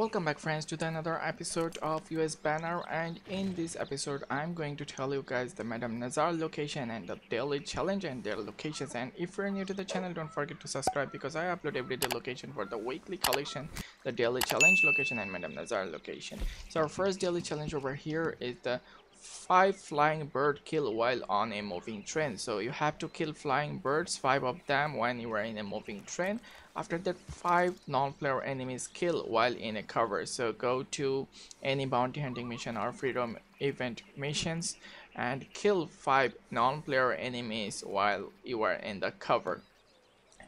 Welcome back friends to the another episode of US Banner. And in this episode I'm going to tell you guys the Madam Nazar location and the daily challenge and their locations. And if you're new to the channel don't forget to subscribe because I upload every day location for the weekly collection, the daily challenge location and Madam Nazar location. So our first daily challenge over here is the 5 flying bird kill while on a moving train. So you have to kill flying birds 5 of them when you are in a moving train. After that 5 non-player enemies kill while in a cover. So go to any bounty hunting mission or free roam event missions and kill 5 non-player enemies while you are in the cover.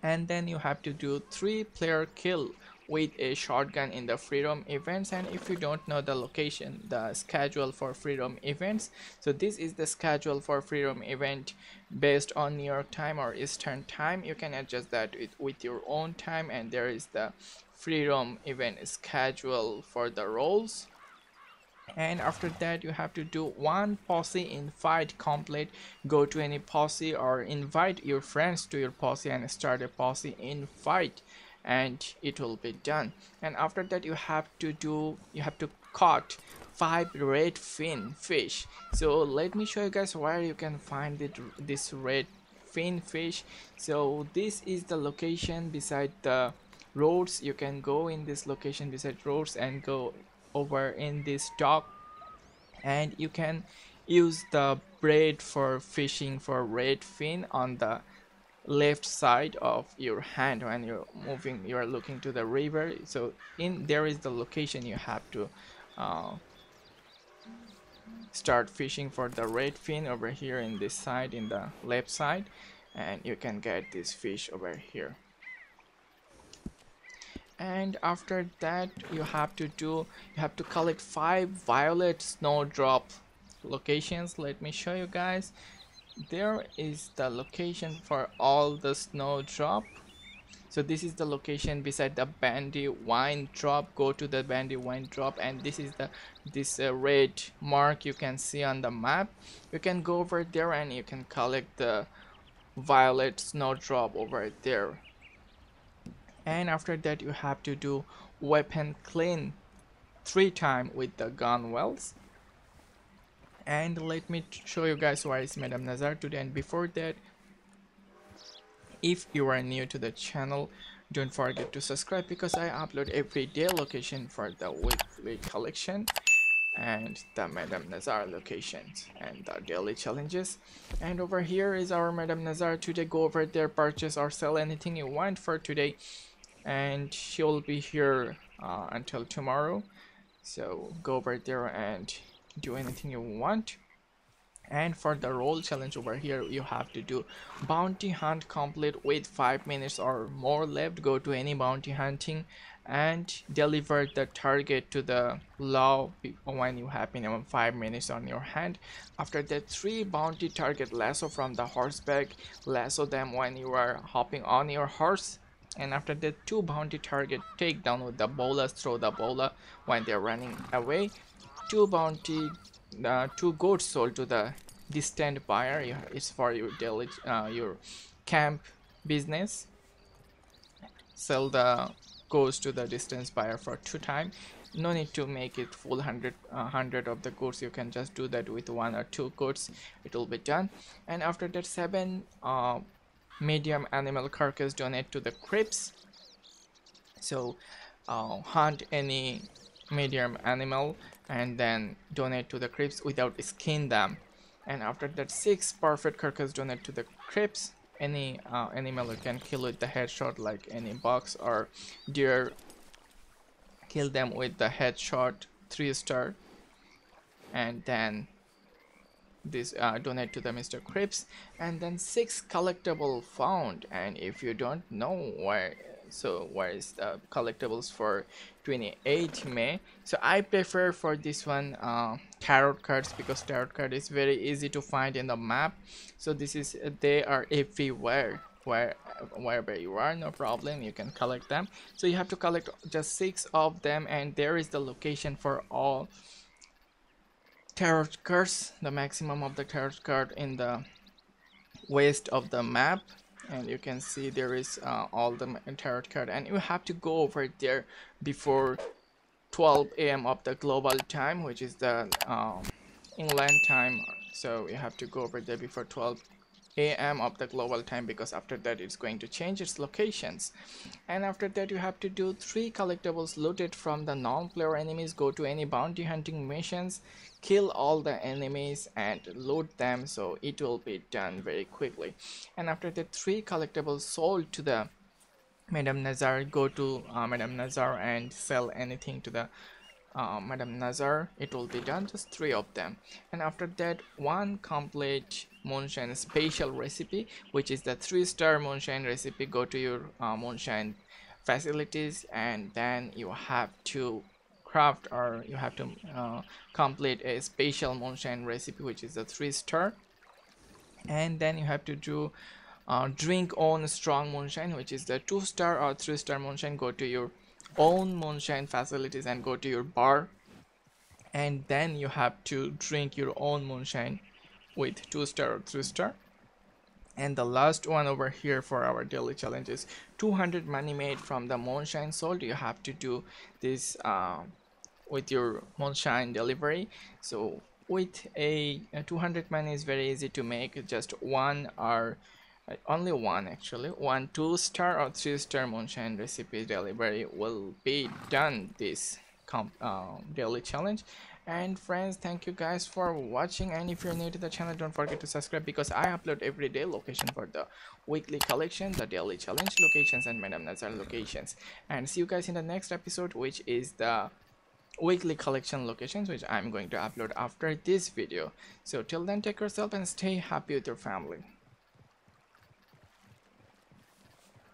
And then you have to do 3 player kill with a shotgun in the free roam events and if you don't know the location the schedule for free roam events so this is the schedule for free roam event based on new york time or eastern time. You can adjust that with, with your own time and there is the free roam event schedule for the roles. And after that you have to do one posse invite complete. Go to any posse or invite your friends to your posse and start a posse invite and it will be done. And after that you have to do you have to caught five red fin fish. So let me show you guys where you can find it this red fin fish. So this is the location beside the Rhodes. You can go in this location beside Rhodes and go over in this dock. And you can use the braid for fishing for red fin on the left side of your hand when you're moving you are looking to the river. So in there is the location you have to uh, start fishing for the red fin over here in this side in the left side and you can get this fish over here. And after that you have to do you have to collect five violet snowdrop locations. Let me show you guys there is the location for all the snowdrop. So this is the location beside the Brandywine Drop. Go to the Brandywine Drop and this is the this uh, red mark you can see on the map. You can go over there and you can collect the violet snowdrop over there. And after that you have to do weapon clean three times with the gun wells and let me show you guys why is Madam Nazar today. And before that if you are new to the channel don't forget to subscribe because I upload every day location for the weekly collection and the Madam Nazar locations and the daily challenges. And over here is our Madam Nazar today. Go over there purchase or sell anything you want for today. And she'll be here uh, until tomorrow. So go over there and do anything you want. And for the role challenge over here you have to do bounty hunt complete with five minutes or more left. Go to any bounty hunting and deliver the target to the law when you have minimum five minutes on your hand. After that three bounty target lasso from the horseback lasso them when you are hopping on your horse. And after the two bounty target take down with the bolas throw the bola when they're running away two bounty uh, two goats sold to the distant buyer it's for your daily uh, your camp business. Sell the goats to the distance buyer for two time. No need to make it full 100 uh, 100 of the goods. You can just do that with one or two goods. It will be done. And after that seven uh, medium animal carcass donate to the Cripps. So uh, hunt any medium animal and then donate to the Cripps without skin them. And after that six perfect carcass donate to the Cripps any uh, animal you can kill with the headshot like any box or deer kill them with the headshot three star. And then this uh, donate to the Mr. Cripps and then six collectible found. And if you don't know where so where is the collectibles for 28 May? So I prefer for this one uh, tarot cards because tarot card is very easy to find in the map. So this is they are everywhere. Where wherever you are no problem you can collect them. So you have to collect just six of them and there is the location for all tarot cards the maximum of the tarot card in the west of the map and you can see there is uh, all the tarot card. And you have to go over there before 12 a.m of the global time which is the um, England time. So you have to go over there before 12 a.m. of the global time because after that it's going to change its locations. And after that you have to do three collectibles looted from the non-player enemies go to any bounty hunting missions kill all the enemies and loot them. So it will be done very quickly. And after the three collectibles sold to the Madam Nazar go to uh, Madam Nazar and sell anything to the uh, Madam Nazar it will be done. Just three of them. And after that one complete moonshine special recipe which is the three star moonshine recipe. Go to your uh, moonshine facilities and then you have to craft or you have to uh, complete a special moonshine recipe which is a three star and then you have to do uh, drink own strong moonshine which is the two star or three star moonshine. Go to your own moonshine facilities and go to your bar. And then you have to drink your own moonshine with two star or three star. And the last one over here for our daily challenge is 200 money made from the moonshine sold you have to do this uh, with your moonshine delivery? So with a, a 200 money is very easy to make. Just one or uh, only one actually. One two star or three star moonshine recipe delivery will be done this uh, daily challenge and friends thank you guys for watching. And if you're new to the channel don't forget to subscribe because i upload every day location for the weekly collection the daily challenge locations and madam nazar locations. And see you guys in the next episode which is the weekly collection locations which i'm going to upload after this video. So till then take yourself and stay happy with your family